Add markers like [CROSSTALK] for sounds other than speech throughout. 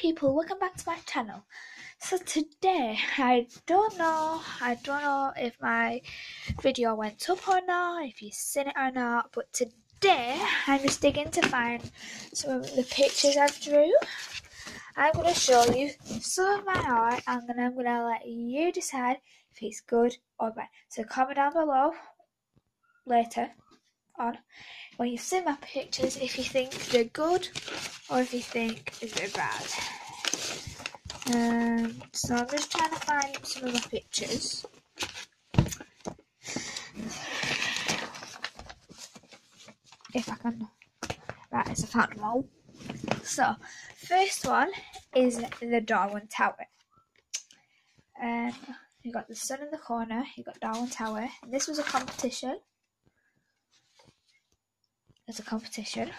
people, welcome back to my channel. So today, I don't know, I don't know if my video went up or not, if you've seen it or not, but today I'm just digging to find some of the pictures I've drew. I'm going to show you some of my art and then I'm going to let you decide if it's good or bad. So comment down below later on when you've seen my pictures if you think they're good or if you think they're bad. Um, so I'm just trying to find some of my pictures. If I can. Right, so I found them. So, first one is the Darwen Tower. Um, you got the sun in the corner, you got Darwen Tower. And this was a competition. It's a competition.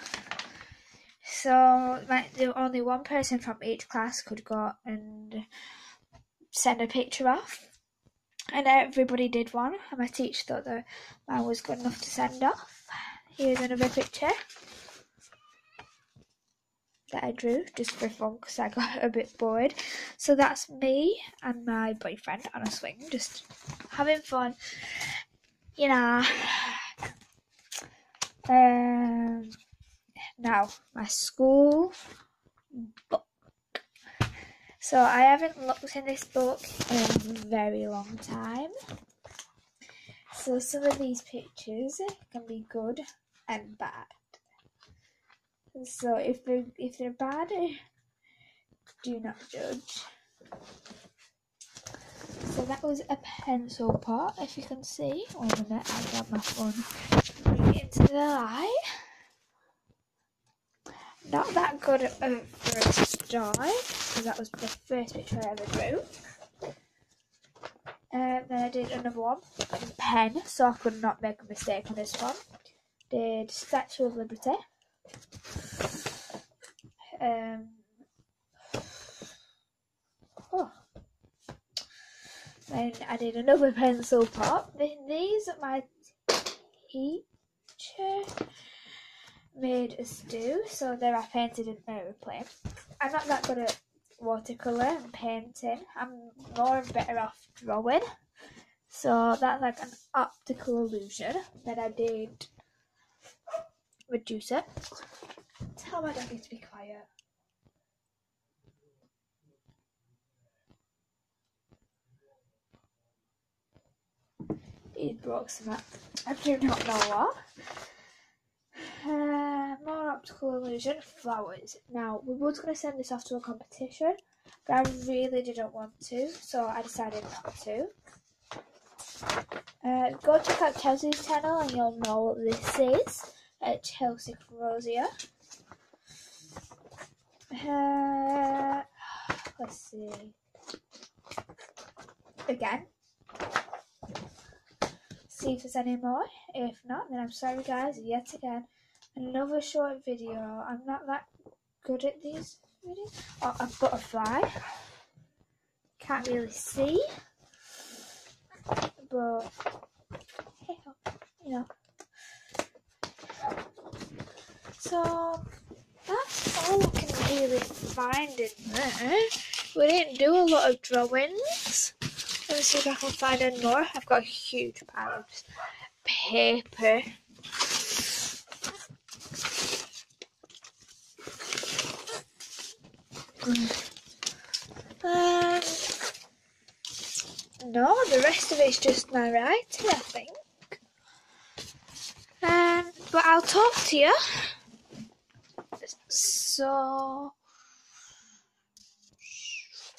So like only one person from each class could go and send a picture off. And everybody did one. And my teacher thought that mine was good enough to send off. Here's another picture that I drew just for fun because I got [LAUGHS] a bit bored. So that's me and my boyfriend on a swing, just having fun. You know. Um, now, my school book. So I haven't looked in this book in a very long time. So some of these pictures can be good and bad. So if they're if they're bad, do not judge. So that was a pencil pot, if you can see. Wait a minute, I'll grab my phone. Into the light. Not that good uh, for a start, because that was the first picture I ever drew. Um, then I did another one in pen, so I could not make a mistake on this one. Did Statue of Liberty. Um, oh. Then I did another pencil pop. These are my teacher made us do. So there I painted an aeroplane. I'm not that good at watercolour and painting. I'm more better off drawing. So that's like an optical illusion that I did reduce it. Tell my doggy to be quiet. He broke some I do not know what. Optical illusion, flowers. Now, we were going to send this off to a competition, but I really didn't want to, so I decided not to. Uh, go check out Chelsea's channel and you'll know what this is at Chelsea Crozier. Uh, let's see. Again. See if there's any more. If not, then I'm sorry guys, yet again. Another short video. I'm not that good at these videos. Oh, a butterfly. Can't really see. But, hey, you know. So, that's all we can really find in there. We didn't do a lot of drawings. Let me see if I can find any more. I've got a huge pile of paper. Um, no, the rest of it's just my writing, I think. Um, but I'll talk to you. So,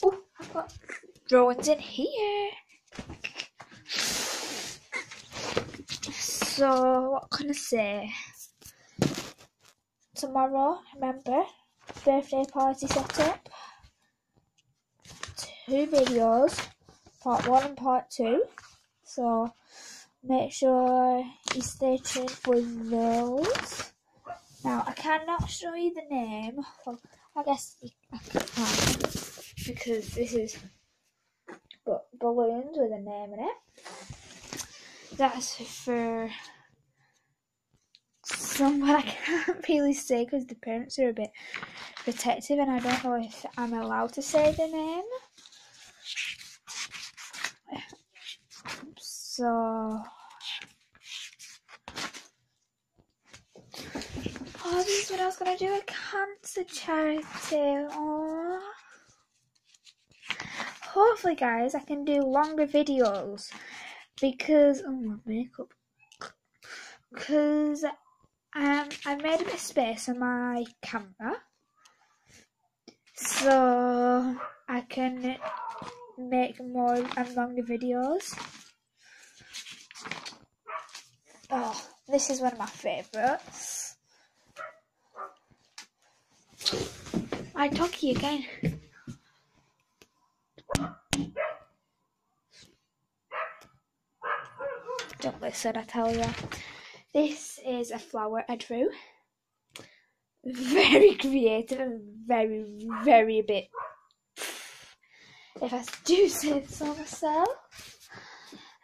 oh, I've got drawings in here. So, what can I say? Tomorrow, remember, birthday party setup. Two videos, part one and part two. So, make sure you stay tuned for those. Now, I cannot show you the name. Well, I guess I can because this is balloons with a name in it. That's for someone I [LAUGHS] can't really say because the parents are a bit protective, and I don't know if I'm allowed to say the name. So. Oh, this is what I was gonna do a cancer charity. Oh. Hopefully, guys, I can do longer videos because oh my makeup. Because um, I made a bit of space on my camera, so I can make more and longer videos. Oh, this is one of my favourites. I talkie again. Don't listen, I tell you. This is a flower I drew. Very creative and very, very a bit. If I do say so myself.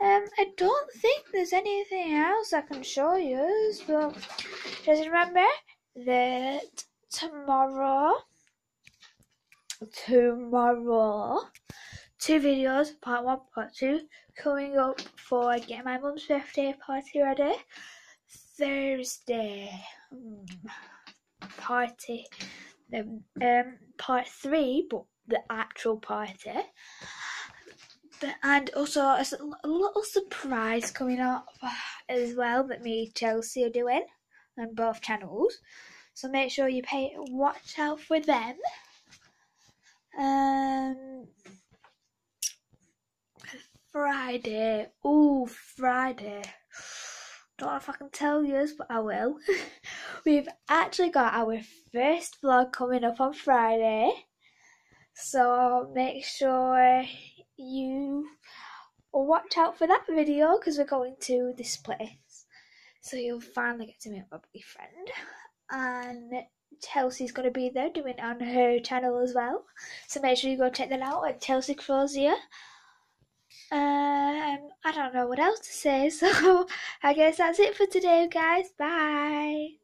Um, I don't think there's anything else I can show you, but just remember that tomorrow, tomorrow, two videos, part one, part two, coming up for getting my mum's birthday party ready. Thursday party, um, um, part three, but the actual party and also a little surprise coming up as well that me Chelsea are doing on both channels. So make sure you pay watch out for them. Um, Friday. Oh, Friday. Don't know if I can tell you, but I will. [LAUGHS] We've actually got our first vlog coming up on Friday. So make sure you watch out for that video because we're going to this place. So you'll finally get to meet my boyfriend. And Chelsea's going to be there doing it on her channel as well. So make sure you go check that out at Chelsea Crozier. Um, I don't know what else to say, [LAUGHS] so I guess that's it for today, guys. Bye.